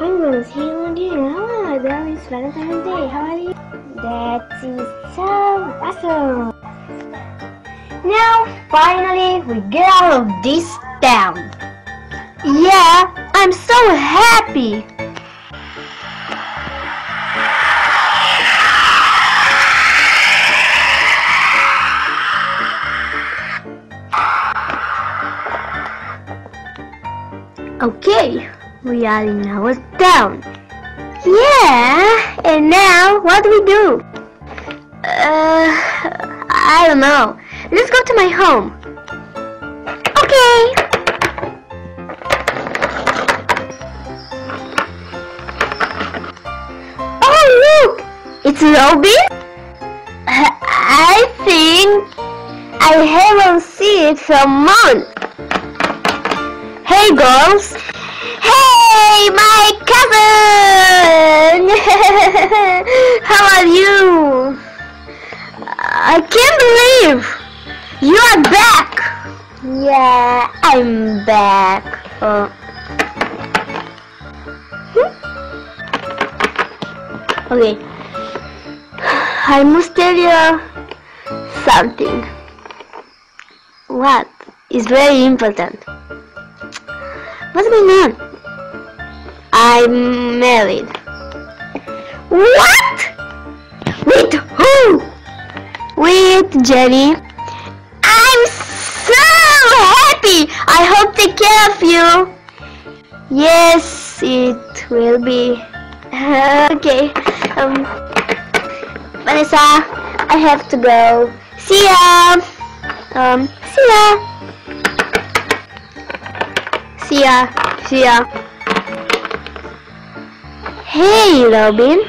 I'm gonna see you. Ah, that is Valentine's Day. How are you? That is so awesome. Now, finally, we get out of this town. Yeah, I'm so happy. Okay, we are in our town. Yeah, and now what do we do? Uh, I don't know. Let's go to my home. Okay. Oh, look! It's Robin? I think I haven't seen it for months. Hey, girls! Hey, my cousin! How are you? I can't believe you are back. Yeah, I'm back. Hmm? Okay, I must tell you something. What is very important. What's going on? I'm married. What? With who? With Jenny. I'm so happy. I hope take care of you. Yes, it will be. okay. Um, Vanessa, I have to go. See ya. Um, see ya. See ya. See ya. Hey, Robin.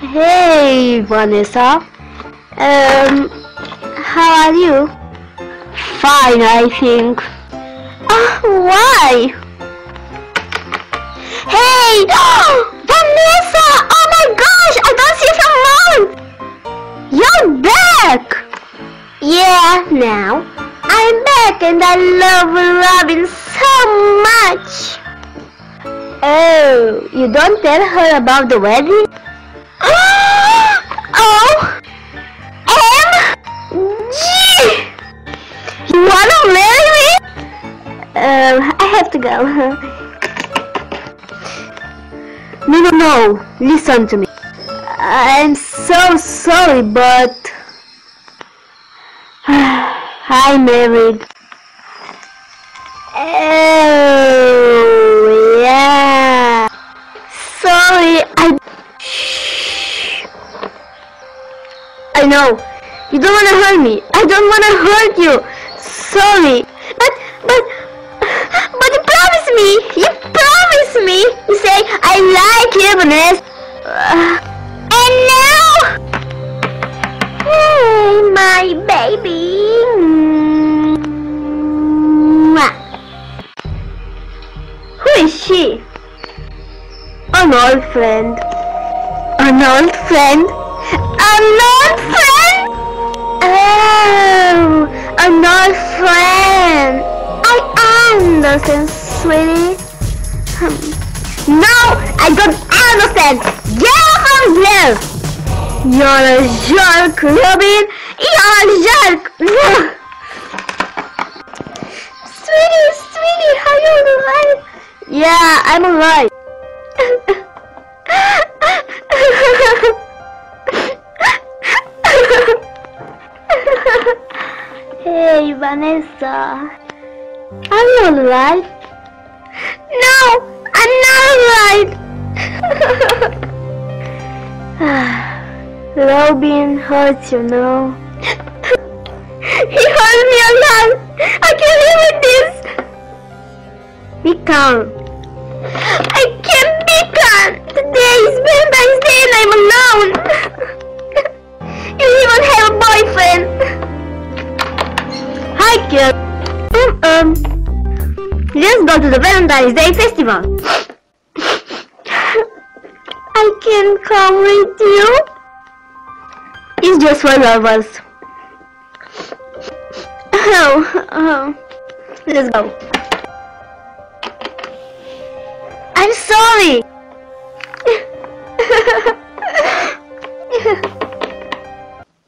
Hey, Vanessa. Um, how are you? Fine, I think. Ah, why? Hey! Vanessa! Oh my gosh! I don't see you for months! You're back! Yeah, now I'm back and I love Robin so much. Oh, you don't tell her about the wedding? oh. You wanna marry me? Um, I have to go. no, no, no. Listen to me. I'm so sorry, but I'm married. Oh, Sorry, I. Shh. I know. You don't want to hurt me. I don't want to hurt you. Sorry. But, but, but you promised me. You promised me. You say, I like you. Uh, old friend. An old friend? An old friend? Oh, an old friend. I understand, sweetie. Hmm. No, I don't understand. From here. You're a jerk, Robin. You're a jerk. sweetie, sweetie, are you alright? Yeah, I'm alright. hey, Vanessa. Are you alright? No, I'm not alright. Robin hurts you, know. he hurt me a lot. I can't live with this. Be calm. I can't be calm. Today is Valentine's Day and I'm alone. you even have a boyfriend. Hi, kid. Um, let's go to the Valentine's Day festival. I can come with you. It's just one of us. Oh, oh. Let's go.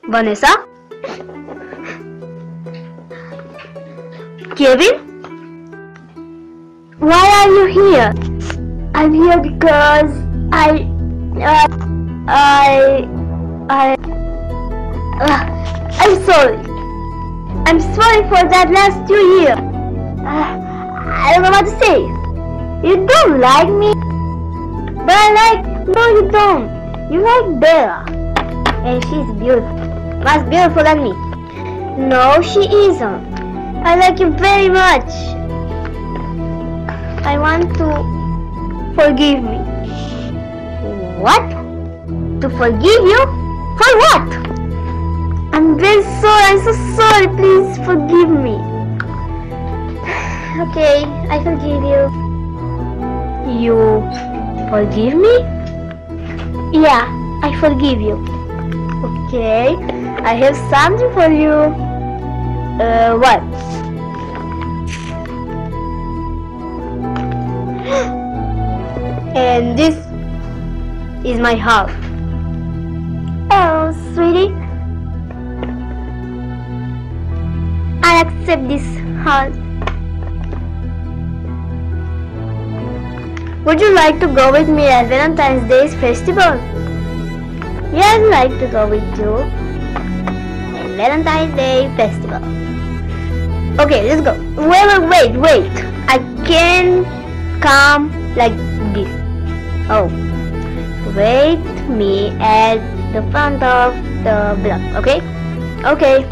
Vanessa? Kevin? Why are you here? I'm here because I, uh, I, I, uh, I'm sorry. I'm sorry for that last two years. Uh, I don't know what to say. You don't like me, but I like. No, you don't. You like Bella, and she's beautiful, much beautiful than me. No, she isn't. I like you very much. I want to forgive me. What? To forgive you? For what? I'm very sorry. I'm so sorry. Please forgive me. Okay, I forgive you. You forgive me? Yeah, I forgive you. Okay, I have something for you. Uh, what? and this is my heart. Oh, sweetie. I accept this heart. Would you like to go with me at Valentine's Day festival? Yeah, I'd like to go with you. Valentine's Day festival. Okay, let's go. Wait, wait, wait, wait. I can come like this. Oh, wait me at the front of the block. Okay? Okay.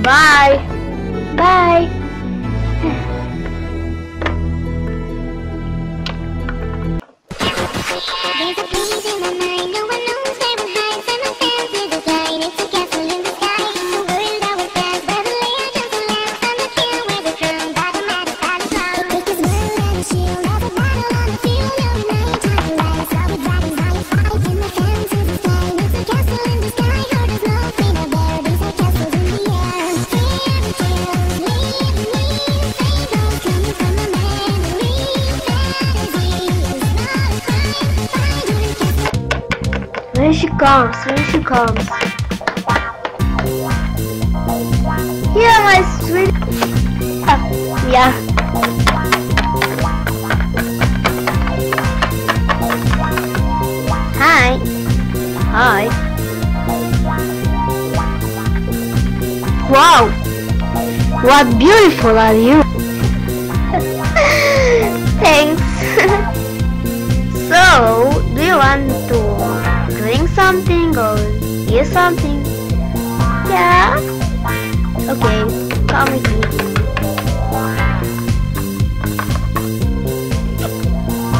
Bye. Bye. There's she comes, when she comes. Here, my sweet. Ah, yeah. Hi. Hi. Wow. What beautiful are you? Thanks. So, do you want to drink something or eat something? Yeah? Okay, come with me.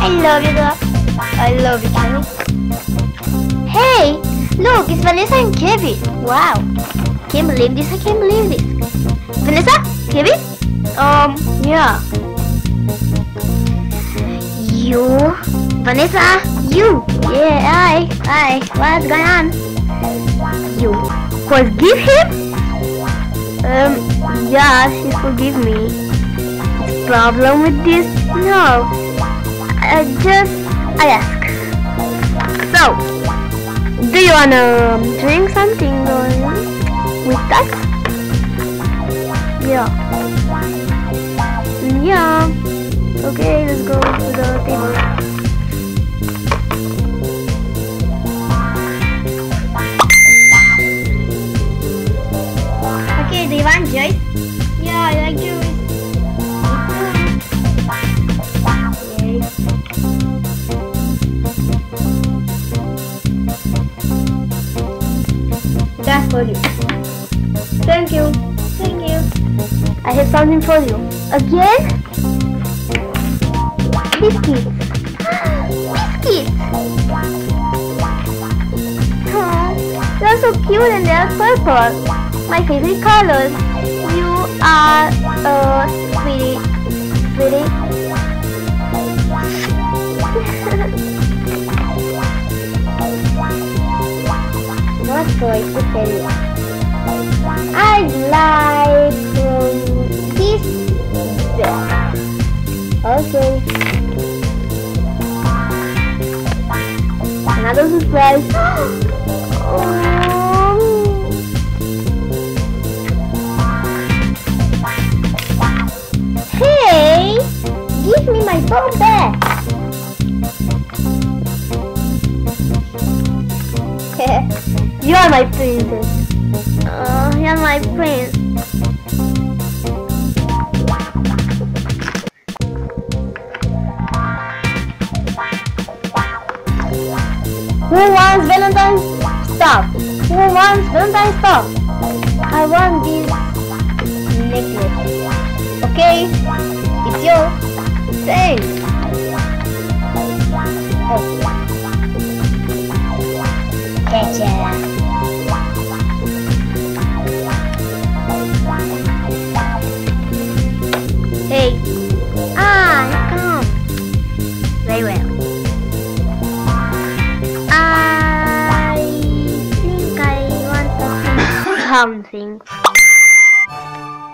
I love you, dog. I love you, Kevin. Hey, look, it's Vanessa and Kevin. Wow. Can't believe this, I can't believe this. Vanessa? Kevin? Um, yeah. You? Vanessa? You? Yeah, hi. Hi. What's going on? You forgive him? Um, yeah, he forgive me. Problem with this? No. I just, I ask. So, do you wanna drink something or with us? Yeah. Yeah. Okay, let's go to the table. You want Joyce? Yeah, I like Joyce. That's for you. Thank you. Thank you. I have something for you. Again? Biscuits. Biscuits. Oh, they're so cute and they're purple. My favorite colors. You are a sweetie. Sweetie. Not tell you. I'd like um, this. Okay. Another surprise. oh, me my phone back. you are my princess. Oh, you're my prince. Who wants Valentine's stuff? Who wants Valentine's stuff? I want I come. They will. I think I want to see something.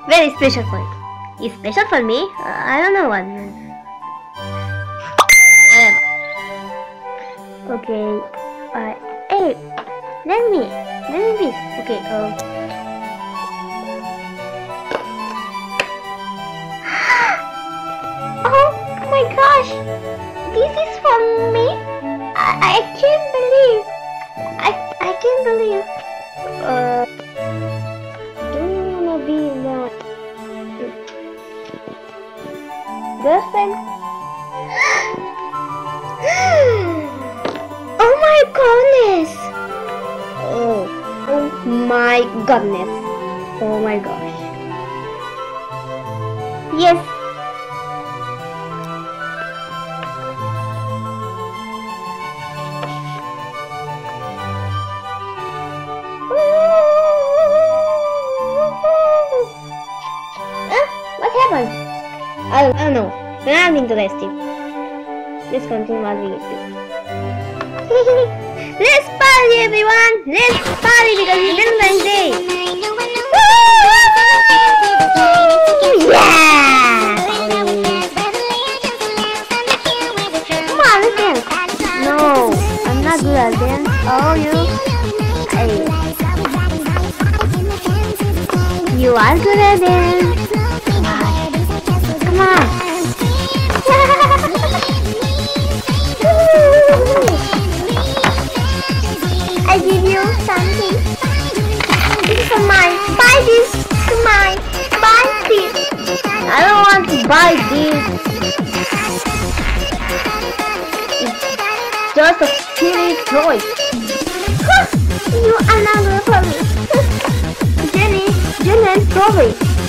Very special for you. It's special for me? Uh, I don't know what Okay. Uh, hey, let me, let me be. Okay, uh. Oh my gosh! This is for me? I, I can't believe. I, I can't believe. Uh, do you wanna be my girlfriend? My goodness! Oh my gosh! Yes. Huh? What happened? I don't, I don't know. I'm not interested. Let's continue what we. Let's party everyone! Let's party because it's Valentine's Day! Woo! Yeah! Come on, let's dance! No, I'm not good at dance. Oh, you? Hey, you are good at dance. To mine. Buy this. I don't want to buy this. It's just a silly toy. you are not good for me. Jenny, Jenny Strawberry.